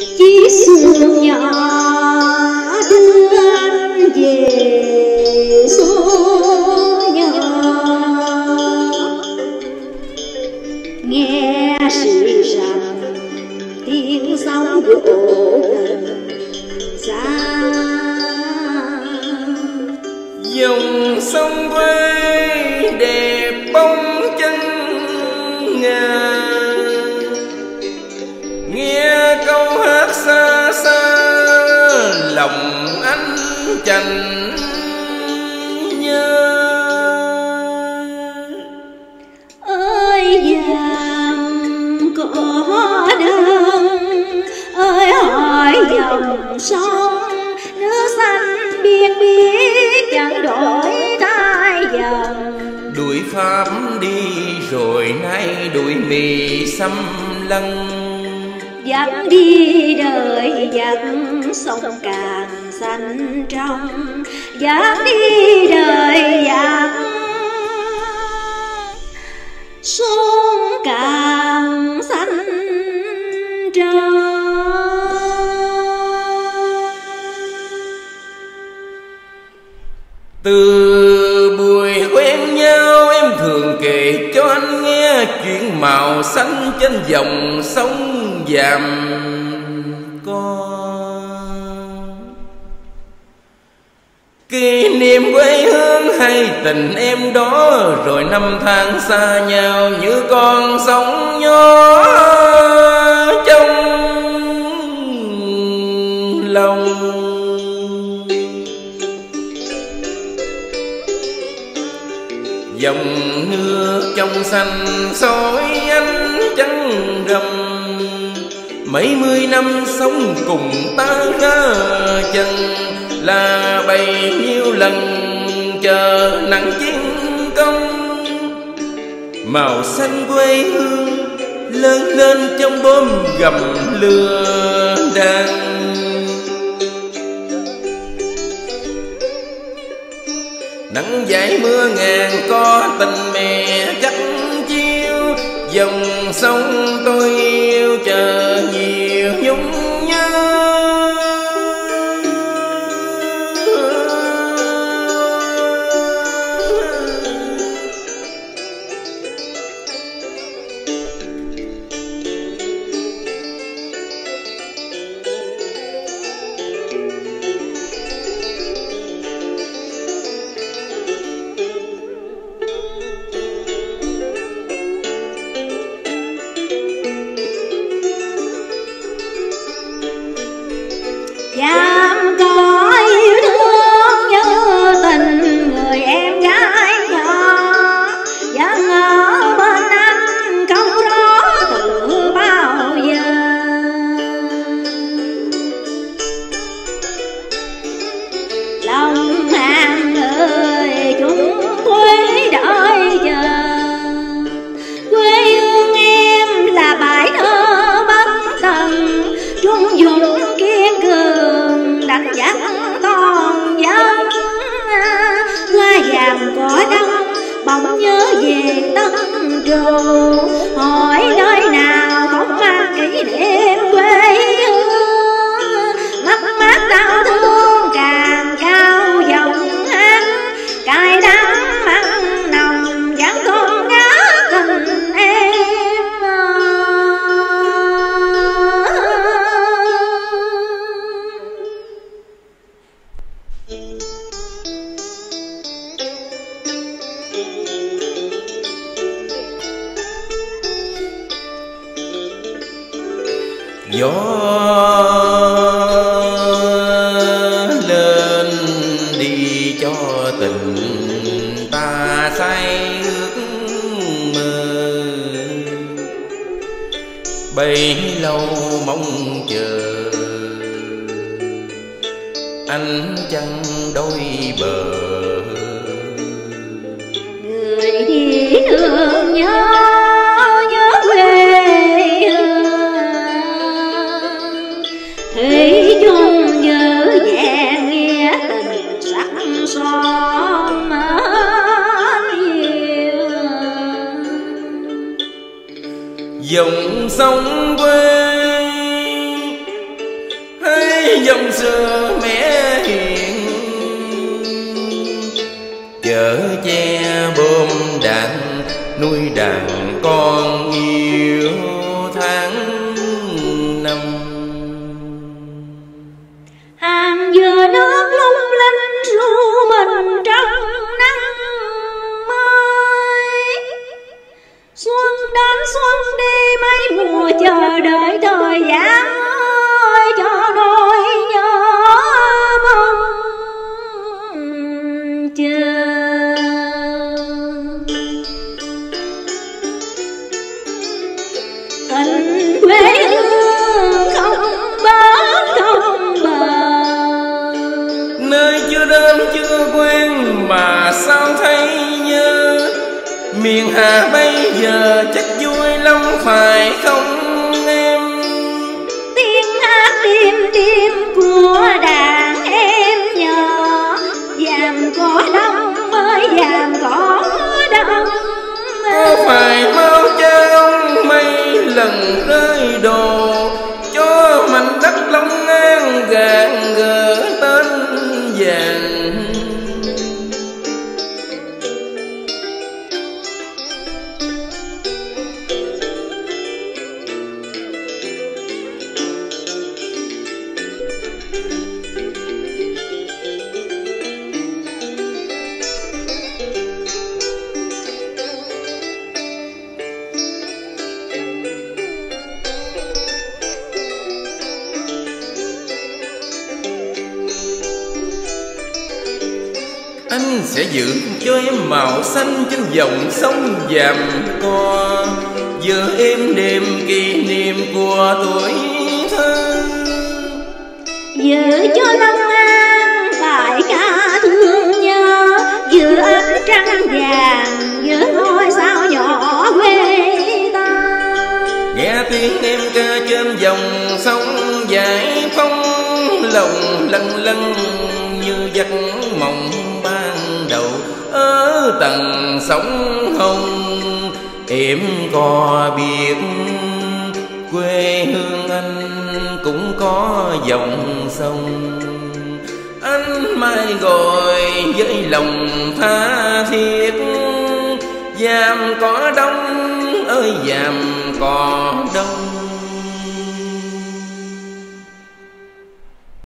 Chỉ xuồng nhỏ đưa anh về số nhỏ Nghe sự rằng tiếng sóng vỗ xa dòng sông quê đẹp bóng chân ngà. Nghe lòng anh chành nhớ. Ơi vàng cỏ đông ơi hỏi dòng sông nước xanh biên biết chẳng đổi thay dần đuổi pháp đi rồi nay đuổi mì xăm lăng dắt đi đời dắt sông càng xanh trong. dắt đi đời dắt sông càng xanh trong. Từ màu xanh trên dòng sông vàm. Con kỷ niệm quê hương hay tình em đó, rồi năm tháng xa nhau như con sóng nhỏ trong lòng. Dòng nước trong xanh mấy mươi năm sống cùng ta ra chân là bấy nhiêu lần chờ nắng chiến công. Màu xanh quê hương lớn lên trong bom gầm lửa đang nắng dãi mưa ngàn có tình mẹ chắc dòng sông tôi yêu chờ nhiều nhung nhớ tân trù hỏi nơi gió lên đi cho tình ta say ước mơ. Bấy lâu mong chờ, anh chẳng đôi bờ? Người đi đường nhớ dòng sông quê. Dòng xưa mẹ hiền. Chở che bom đạn nuôi đàn con yêu. Miền hà bây giờ chắc vui lắm phải không em? Tiếng hát đêm đêm của đàn em nhỏ. Dàm có đông ơi dàm có đông. Có phải mau chân mây lần rơi đồ? Cho mảnh đất long ngang gạn gỡ tên vàng Anh sẽ giữ cho em màu xanh trên dòng sông vàm co Giờ em đêm kỷ niệm của tuổi thơ. Giữ cho long an bài ca thương nhớ. Giữ ánh trăng vàng giữ ngôi sao nhỏ quê ta. Nghe tiếng em ca trên dòng sông giải phóng Lòng lân lân như giấc mộng Ở tầng sóng hồng, Em có biết quê hương anh cũng có dòng sông. Anh mai gọi với lòng tha thiết, Giam có đông ơi, giam có đông.